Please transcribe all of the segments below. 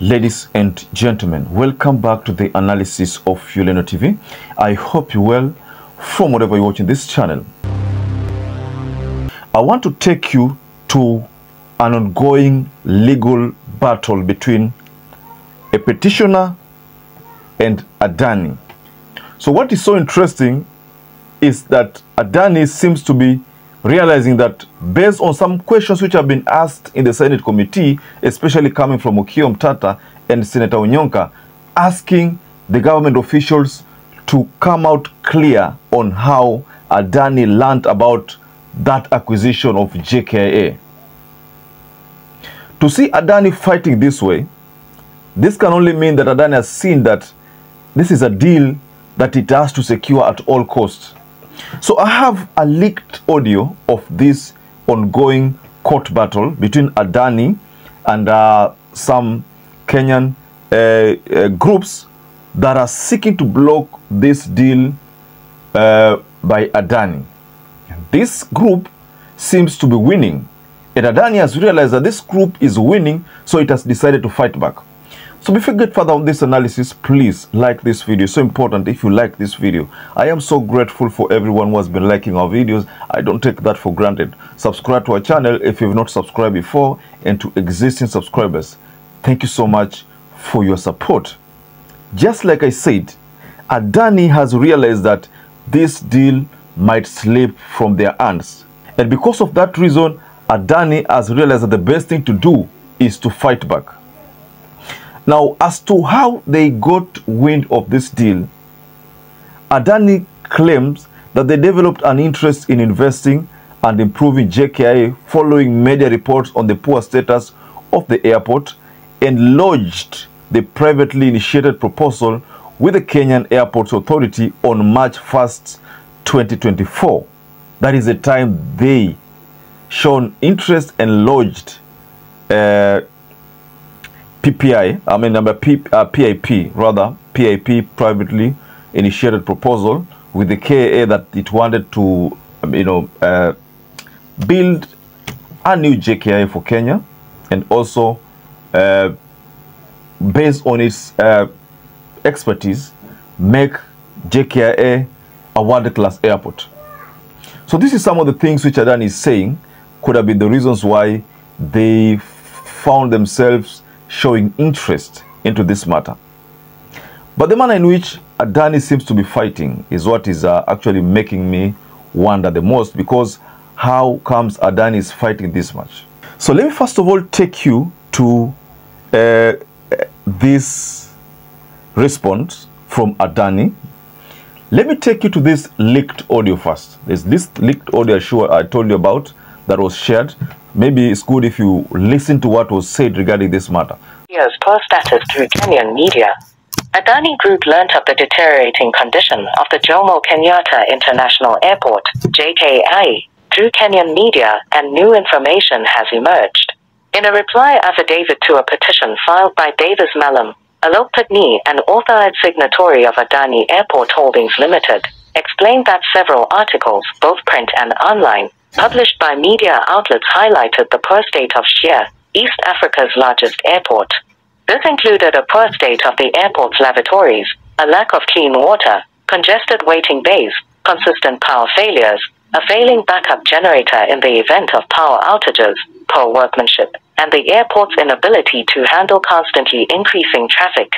Ladies and gentlemen, welcome back to the analysis of Yoleno TV. I hope you well from whatever you're watching this channel. I want to take you to an ongoing legal battle between a petitioner and Adani. So what is so interesting is that Adani seems to be realizing that based on some questions which have been asked in the Senate committee, especially coming from Omtatah and Senator Onyonka, asking the government officials to come out clear on how Adani learned about that acquisition of JKIA. To see Adani fighting this way, this can only mean that Adani has seen that this is a deal that it has to secure at all costs. So I have a leaked audio of this ongoing court battle between Adani and uh, some Kenyan uh, uh, groups that are seeking to block this deal uh, by Adani. This group seems to be winning. And Adani has realized that this group is winning, so it has decided to fight back. So before we get further on this analysis, please like this video. So important if you like this video. I am so grateful for everyone who has been liking our videos. I don't take that for granted. Subscribe to our channel if you've not subscribed before and to existing subscribers. Thank you so much for your support. Just like I said, Adani has realized that this deal might slip from their hands. And because of that reason, Adani has realized that the best thing to do is to fight back. Now, as to how they got wind of this deal, Adani claims that they developed an interest in investing and improving JKIA following media reports on the poor status of the airport and lodged the privately initiated proposal with the Kenyan Airports Authority on March 1st, 2024. That is the time they shown interest and lodged uh, PPI, I mean number P, uh, PIP, rather, PIP privately initiated proposal with the KA that it wanted to, um, you know, uh, build a new JKI for Kenya and also uh, based on its uh, expertise, make JKIA a world-class airport. So this is some of the things which Adan is saying could have been the reasons why they found themselves showing interest into this matter. But the manner in which Adani seems to be fighting is what is uh, actually making me wonder the most because how comes Adani is fighting this much? So let me first of all take you to uh, this response from Adani. Let me take you to this leaked audio first. There's this leaked audio I told you about that was shared. Maybe it's good if you listen to what was said regarding this matter. Yes, poor status through Kenyan media. Adani Group learnt of the deteriorating condition of the Jomo Kenyatta International Airport, JKI, through Kenyan media, and new information has emerged. In a reply affidavit to a petition filed by Davis Malam, Alok Patni, an authorized signatory of Adani Airport Holdings Limited, explained that several articles, both print and online, published by media outlets highlighted the poor state of Shire, East Africa's largest airport. This included a poor state of the airport's lavatories, a lack of clean water, congested waiting bays, consistent power failures, a failing backup generator in the event of power outages, poor workmanship, and the airport's inability to handle constantly increasing traffic.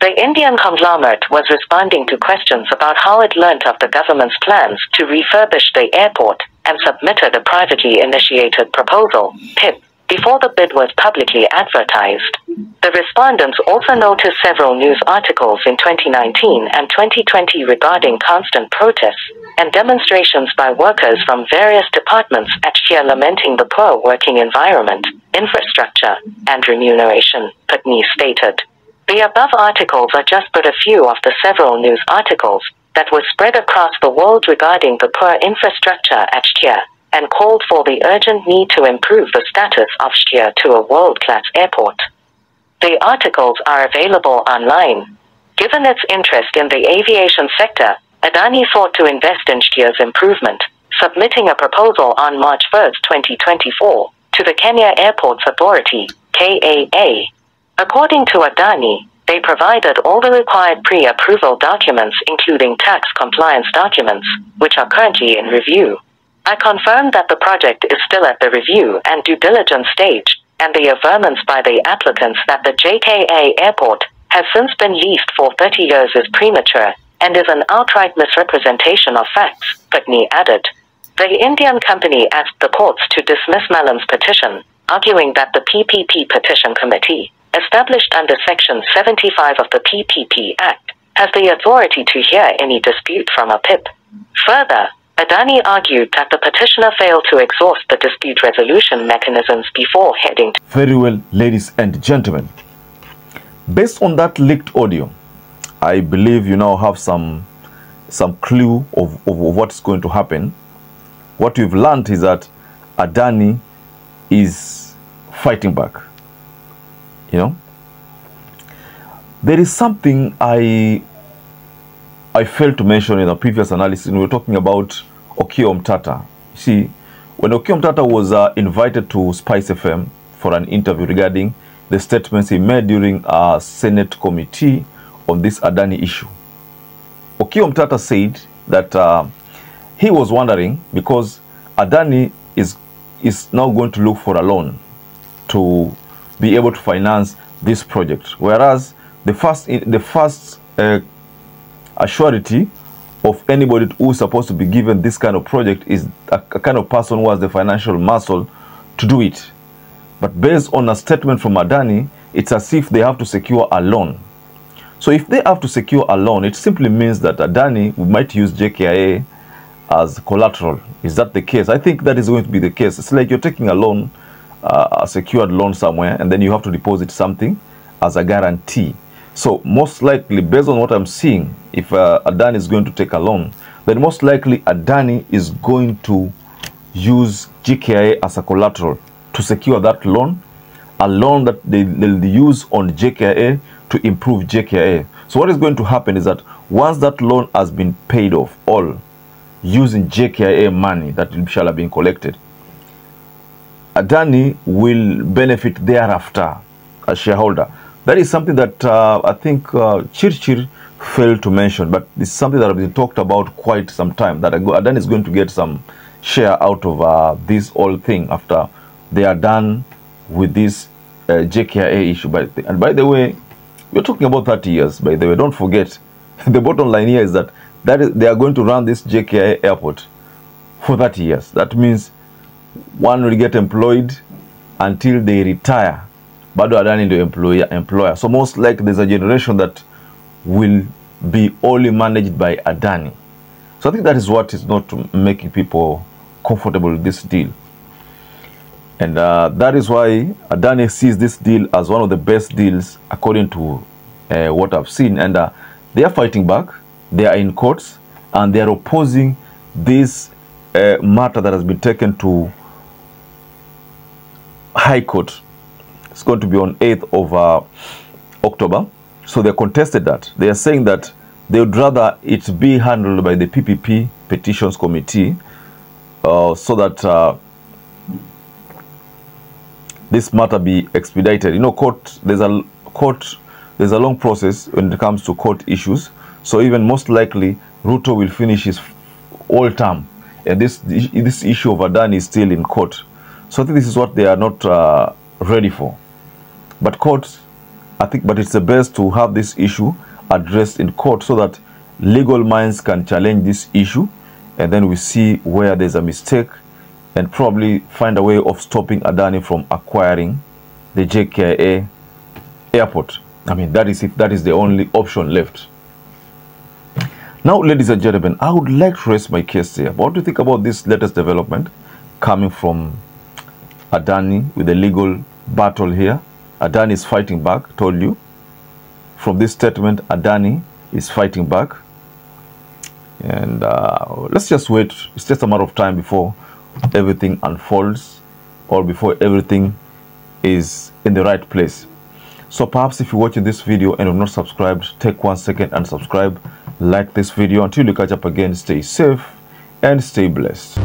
The Indian conglomerate was responding to questions about how it learnt of the government's plans to refurbish the airport and submitted a privately initiated proposal, PIP, before the bid was publicly advertised. The respondents also noticed several news articles in 2019 and 2020 regarding constant protests and demonstrations by workers from various departments at Shia lamenting the poor working environment, infrastructure, and remuneration, Patni stated. The above articles are just but a few of the several news articles that were spread across the world regarding the poor infrastructure at Shia and called for the urgent need to improve the status of Shia to a world-class airport. The articles are available online. Given its interest in the aviation sector, Adani sought to invest in Shia's improvement, submitting a proposal on March 1, 2024, to the Kenya Airports Authority, KAA. According to Adani, they provided all the required pre-approval documents including tax compliance documents, which are currently in review. I confirmed that the project is still at the review and due diligence stage, and the affirmance by the applicants that the JKA airport has since been leased for 30 years is premature and is an outright misrepresentation of facts, Patni added. The Indian company asked the courts to dismiss Mellon's petition, arguing that the PPP Petition Committee, established under Section 75 of the PPP Act, has the authority to hear any dispute from a PIP. Further, Adani argued that the petitioner failed to exhaust the dispute resolution mechanisms before heading to Very well, ladies and gentlemen. Based on that leaked audio, I believe you now have some some clue of, of, of what's going to happen. What you've learned is that Adani is fighting back. You know, there is something I I failed to mention in a previous analysis. We were talking about Okio Mtata. you See, when Okio Mtata was uh, invited to Spice FM for an interview regarding the statements he made during a Senate committee on this Adani issue, Okio Mtata said that uh, he was wondering because Adani is is now going to look for a loan to be able to finance this project, whereas the first the first uh, a surety of anybody who is supposed to be given this kind of project is a, a kind of person who has the financial muscle to do it. But based on a statement from Adani, it's as if they have to secure a loan. So if they have to secure a loan, it simply means that Adani might use JKIA as collateral. Is that the case? I think that is going to be the case. It's like you're taking a loan, uh, a secured loan somewhere, and then you have to deposit something as a guarantee. So most likely, based on what I'm seeing, if uh, Adani is going to take a loan, then most likely Adani is going to use JKIA as a collateral to secure that loan, a loan that they, they'll use on JKIA to improve JKIA. So what is going to happen is that once that loan has been paid off, all using JKIA money that shall have been collected, Adani will benefit thereafter as shareholder. That is something that uh, I think uh, Chirchir failed to mention, but it's something that has been talked about quite some time. That Adani is going to get some share out of uh, this whole thing after they are done with this uh, JKIA issue. By the, and by the way, we're talking about 30 years. By the way, don't forget the bottom line here is that that is, they are going to run this JKIA airport for 30 years. That means one will get employed until they retire. Bado adani ndio employer, employer. So most likely there's a generation that will be only managed by adani. So i think that is what is not making people comfortable with this deal. And uh, that is why adani sees this deal as one of the best deals according to uh, what i've seen. And uh, they are fighting back. They are in courts and they are opposing this uh, matter that has been taken to high court it's going to be on 8th of uh, October. So they contested that. They are saying that they would rather it be handled by the PPP Petitions Committee uh, so that uh, this matter be expedited. You know, court, there's a court, there's a long process when it comes to court issues. So even most likely, Ruto will finish his whole term. And this, this issue of Adani is still in court. So I think this is what they are not uh, ready for. But courts, I think, but it's the best to have this issue addressed in court so that legal minds can challenge this issue and then we see where there's a mistake and probably find a way of stopping Adani from acquiring the JKA airport. I mean, that is if that is the only option left. Now, ladies and gentlemen, I would like to raise my case here. What do you think about this latest development coming from Adani with the legal battle here? Adani is fighting back, told you. From this statement, Adani is fighting back. And uh, let's just wait. It's just a matter of time before everything unfolds or before everything is in the right place. So perhaps if you're watching this video and you're not subscribed, take one second and subscribe. Like this video. Until you catch up again, stay safe and stay blessed.